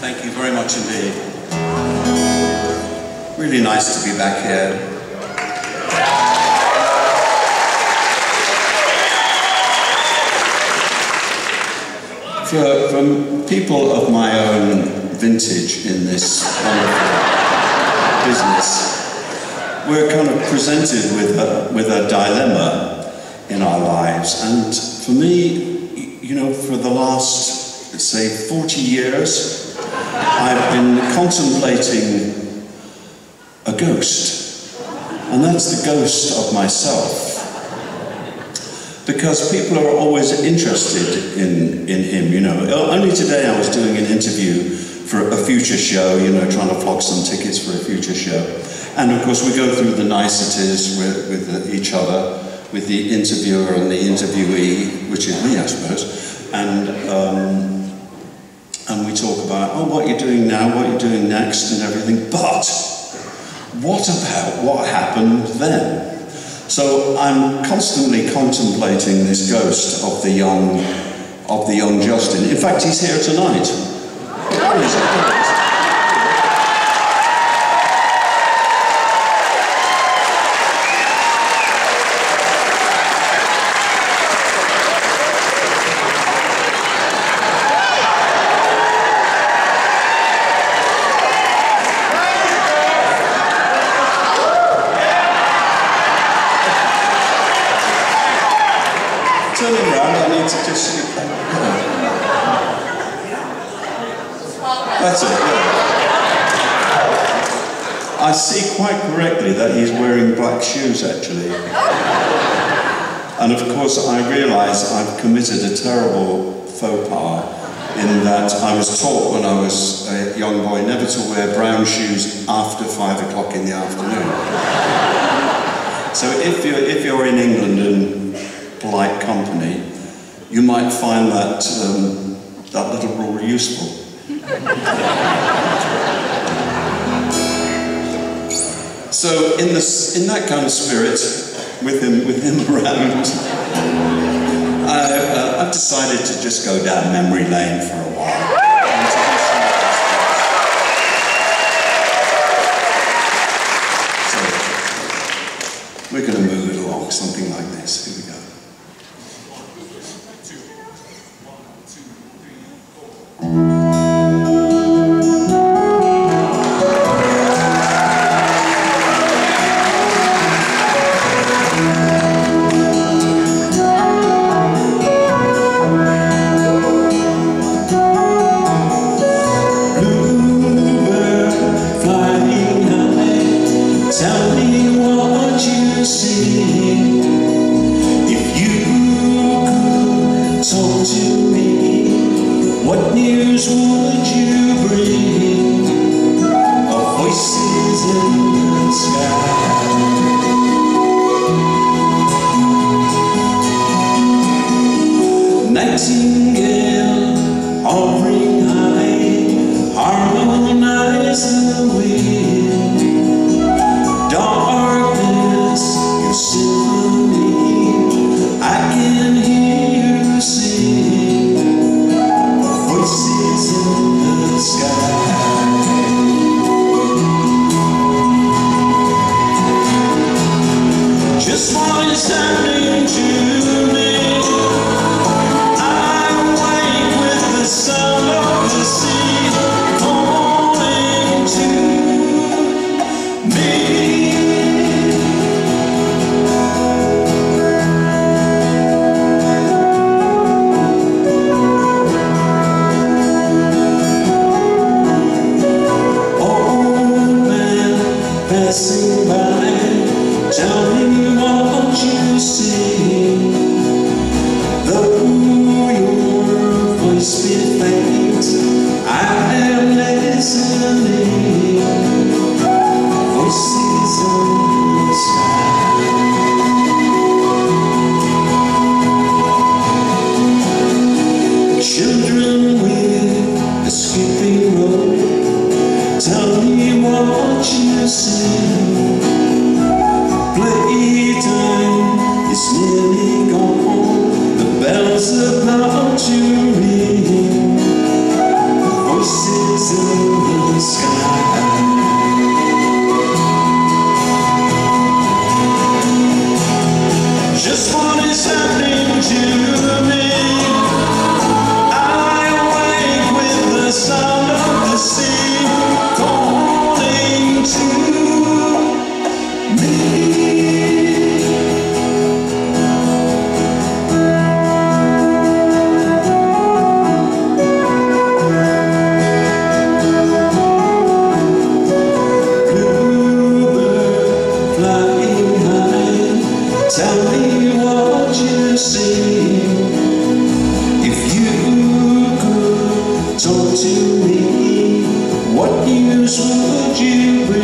Thank you very much indeed. Really nice to be back here. For, people of my own vintage in this business, we're kind of presented with a, with a dilemma in our lives. And for me, you know, for the last, say, 40 years, I've been contemplating a ghost. And that's the ghost of myself. Because people are always interested in, in him, you know. Only today I was doing an interview for a future show, you know, trying to flog some tickets for a future show. And of course, we go through the niceties with, with each other, with the interviewer and the interviewee, which is me, I suppose. And, um, and we talk about, oh, what you're doing now, what you're doing next, and everything. But what about what happened then? So I'm constantly contemplating this ghost of the young, of the young Justin. In fact, he's here tonight. Turning around, I need to just see. That's it. I see quite correctly that he's wearing black shoes actually. And of course, I realise I've committed a terrible faux pas in that I was taught when I was a young boy never to wear brown shoes after five o'clock in the afternoon. So if you're, if you're in England and polite company, you might find that, um, that little rule useful. So in, this, in that kind of spirit, with him, with him around, I, uh, I've decided to just go down memory lane for a while. So, we're going to move it along, something like this. Here we go. Would you bring? Passing by, tell me what you see. What you Tell me what you see If you could talk to me What news would you bring?